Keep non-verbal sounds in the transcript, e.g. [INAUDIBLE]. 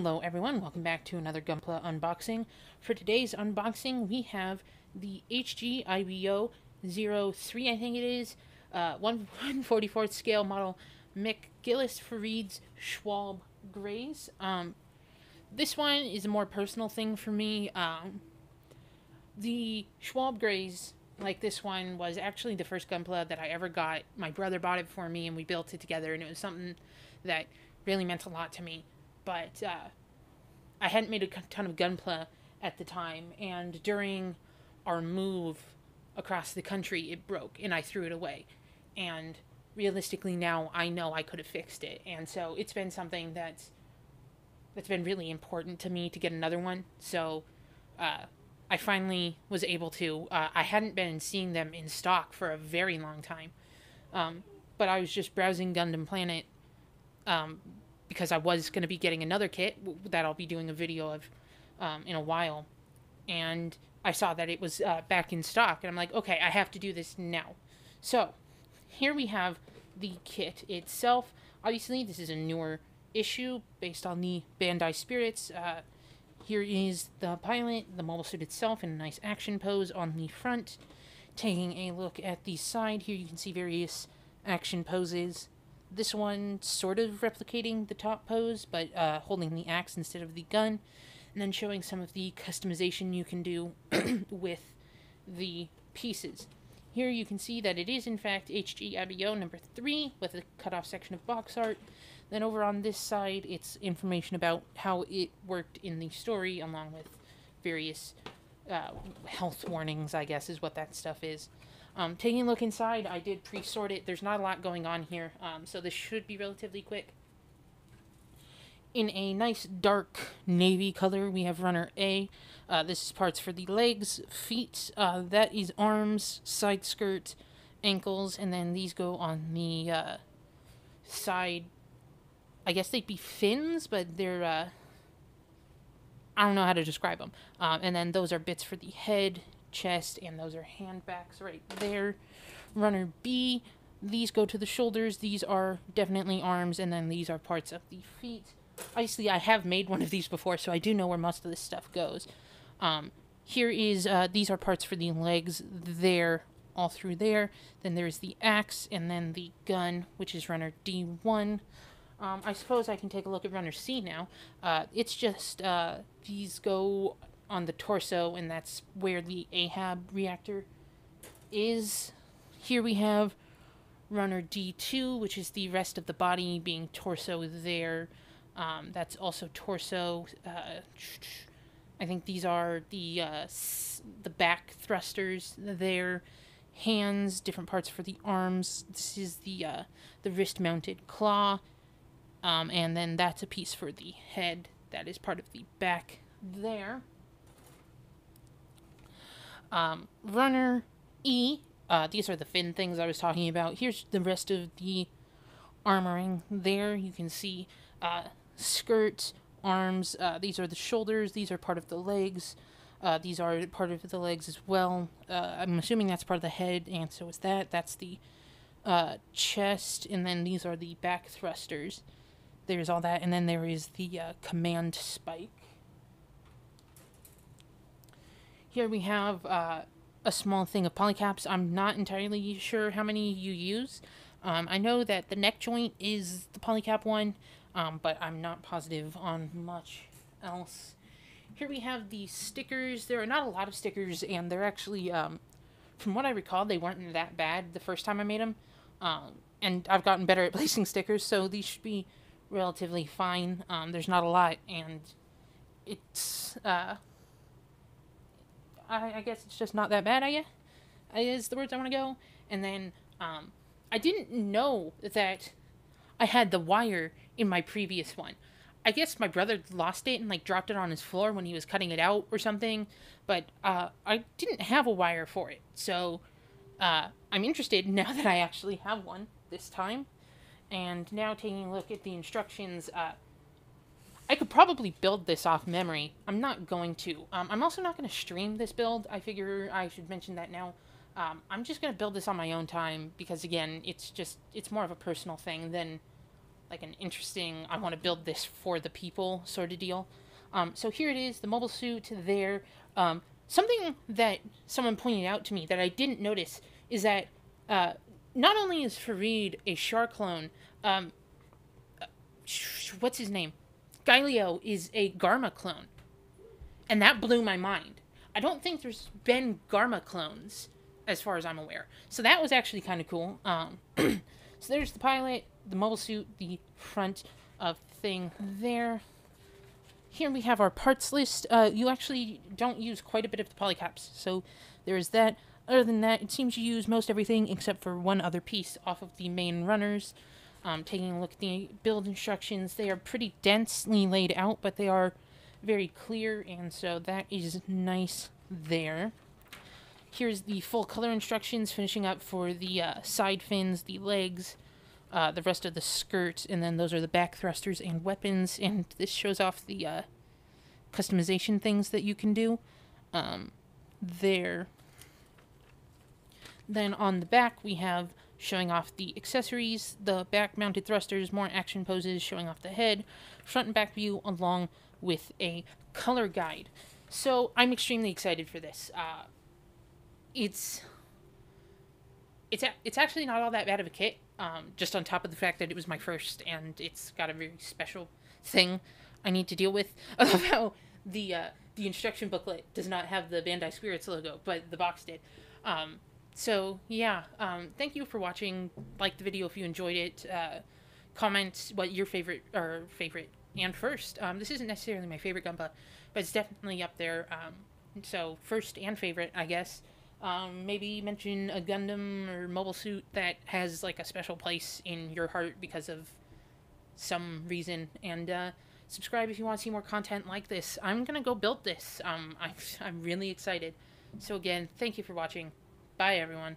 Hello everyone, welcome back to another Gunpla unboxing. For today's unboxing, we have the HG IBO 03, I think it is, uh, 1 [LAUGHS] 144th scale model McGillis Farid's Schwalbe Graze. Um, this one is a more personal thing for me. Um, the Schwalbe Graze, like this one, was actually the first Gunpla that I ever got. My brother bought it for me and we built it together and it was something that really meant a lot to me but uh, I hadn't made a ton of gunpla at the time, and during our move across the country, it broke, and I threw it away. And realistically, now I know I could have fixed it, and so it's been something that's that's been really important to me to get another one. So uh, I finally was able to. Uh, I hadn't been seeing them in stock for a very long time, um, but I was just browsing Gundam Planet um, because I was going to be getting another kit that I'll be doing a video of um, in a while, and I saw that it was uh, back in stock, and I'm like, okay, I have to do this now. So here we have the kit itself. Obviously, this is a newer issue based on the Bandai Spirits. Uh, here is the pilot, the mobile suit itself, in a nice action pose on the front. Taking a look at the side, here you can see various action poses this one sort of replicating the top pose, but uh, holding the axe instead of the gun, and then showing some of the customization you can do [CLEARS THROAT] with the pieces. Here you can see that it is in fact HG IBO number 3 with a cut-off section of box art. Then over on this side, it's information about how it worked in the story, along with various uh, health warnings, I guess is what that stuff is. Um, taking a look inside, I did pre-sort it. There's not a lot going on here, um, so this should be relatively quick. In a nice dark navy color, we have runner A. Uh, this is parts for the legs, feet, uh, that is arms, side skirt, ankles, and then these go on the uh, side. I guess they'd be fins, but they're, uh, I don't know how to describe them. Um, and then those are bits for the head, chest, and those are handbacks right there. Runner B, these go to the shoulders. These are definitely arms, and then these are parts of the feet. Obviously, I have made one of these before, so I do know where most of this stuff goes. Um, here is, uh, these are parts for the legs there, all through there. Then there's the axe, and then the gun, which is runner D1. Um, I suppose I can take a look at runner C now. Uh, it's just, uh, these go on the torso, and that's where the Ahab reactor is. Here we have runner D2, which is the rest of the body being torso there. Um, that's also torso. Uh, I think these are the uh, the back thrusters there. Hands, different parts for the arms. This is the uh, the wrist mounted claw. Um, and then that's a piece for the head. That is part of the back there. Um, runner E, uh, these are the fin things I was talking about. Here's the rest of the armoring there. You can see uh, skirt, arms. Uh, these are the shoulders. These are part of the legs. Uh, these are part of the legs as well. Uh, I'm assuming that's part of the head, and so is that. That's the uh, chest, and then these are the back thrusters. There's all that, and then there is the uh, command spike. Here we have uh, a small thing of polycaps. I'm not entirely sure how many you use. Um, I know that the neck joint is the polycap one, um, but I'm not positive on much else. Here we have the stickers. There are not a lot of stickers, and they're actually, um, from what I recall, they weren't that bad the first time I made them. Um, and I've gotten better at [LAUGHS] placing stickers, so these should be relatively fine. Um, there's not a lot, and it's uh, I, I guess it's just not that bad, I guess, is the words I want to go. And then um, I didn't know that I had the wire in my previous one. I guess my brother lost it and like dropped it on his floor when he was cutting it out or something, but uh, I didn't have a wire for it. So uh, I'm interested [LAUGHS] now that I actually have one this time. And now taking a look at the instructions, uh, I could probably build this off memory. I'm not going to. Um, I'm also not going to stream this build. I figure I should mention that now. Um, I'm just going to build this on my own time because, again, it's just, it's more of a personal thing than like an interesting, I want to build this for the people sort of deal. Um, so here it is, the mobile suit there. Um, something that someone pointed out to me that I didn't notice is that uh, not only is Farid a Char clone, um, uh, what's his name? Gaelio is a Garma clone. And that blew my mind. I don't think there's been Garma clones, as far as I'm aware. So that was actually kind of cool. Um, [CLEARS THROAT] so there's the pilot, the mobile suit, the front of thing there. Here we have our parts list. Uh, you actually don't use quite a bit of the polycaps, so there's that. Other than that, it seems you use most everything except for one other piece off of the main runners. Um, taking a look at the build instructions, they are pretty densely laid out, but they are very clear, and so that is nice there. Here's the full color instructions, finishing up for the uh, side fins, the legs, uh, the rest of the skirt, and then those are the back thrusters and weapons, [LAUGHS] and this shows off the uh, customization things that you can do um, there. Then on the back, we have showing off the accessories, the back mounted thrusters, more action poses, showing off the head, front and back view, along with a color guide. So I'm extremely excited for this. Uh, it's it's a, it's actually not all that bad of a kit. Um, just on top of the fact that it was my first, and it's got a very special thing I need to deal with. [LAUGHS] I the uh, the instruction booklet does not have the Bandai Spirits logo, but the box did. Um, so yeah, um, thank you for watching. Like the video if you enjoyed it. Uh, comment what your favorite or favorite and first. Um, this isn't necessarily my favorite Gunpla, but it's definitely up there. Um, so first and favorite, I guess. Um, maybe mention a Gundam or mobile suit that has like a special place in your heart because of some reason. And uh, subscribe if you want to see more content like this. I'm gonna go build this. Um, I, [LAUGHS] I'm really excited. So again, thank you for watching. Bye everyone.